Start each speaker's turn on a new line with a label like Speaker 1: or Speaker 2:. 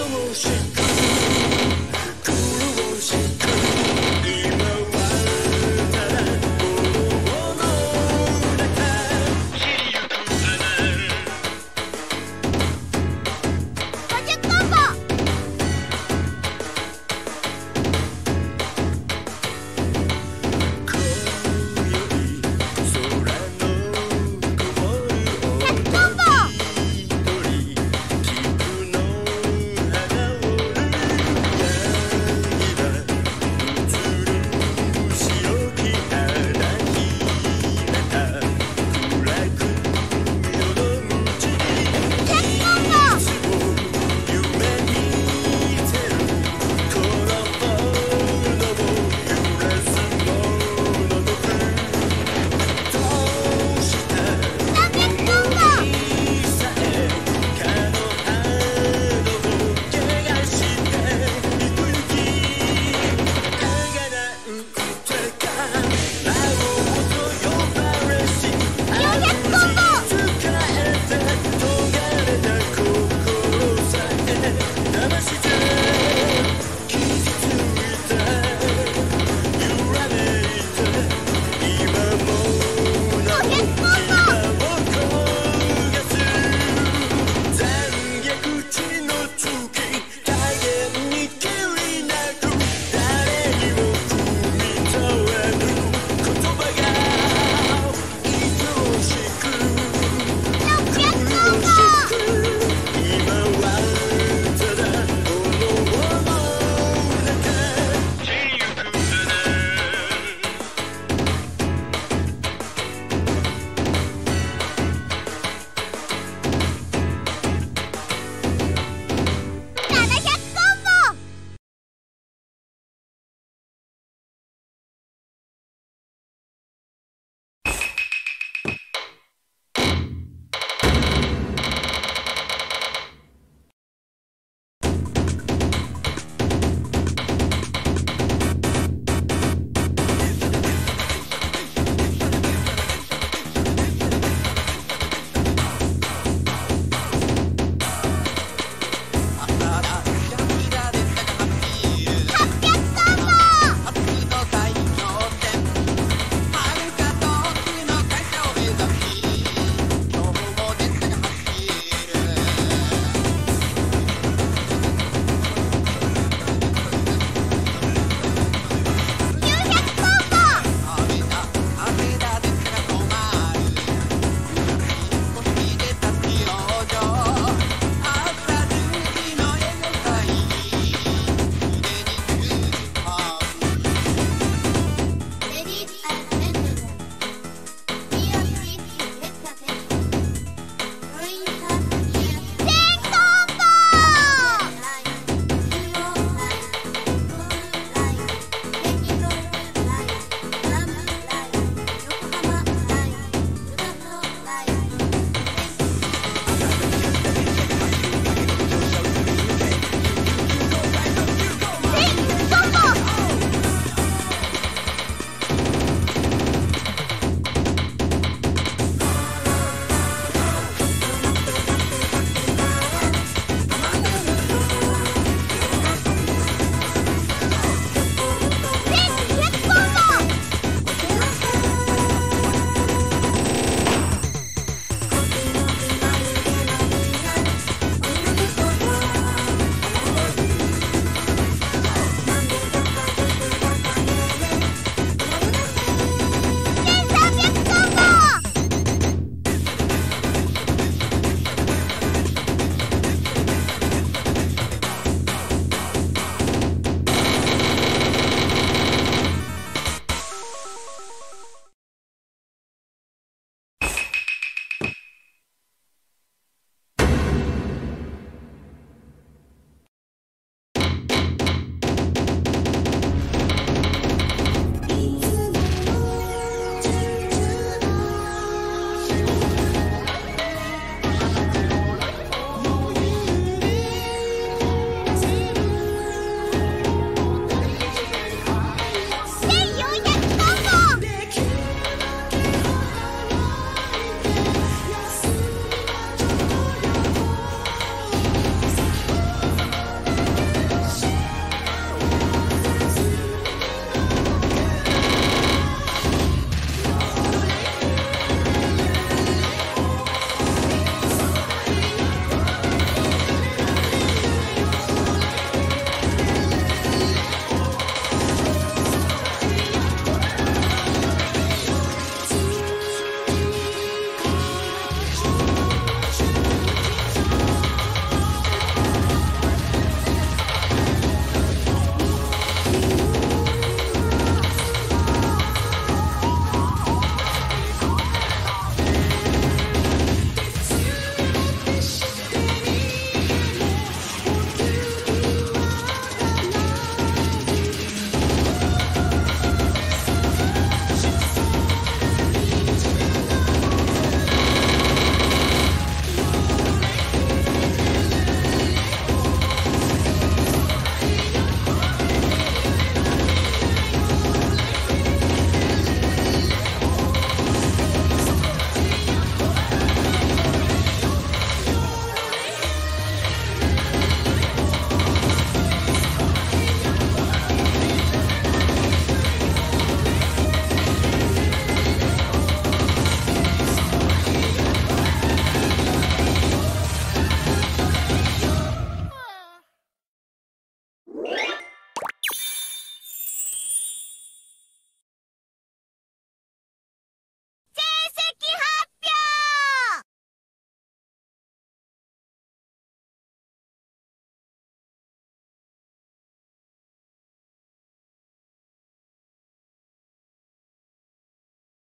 Speaker 1: still old.
Speaker 2: It's a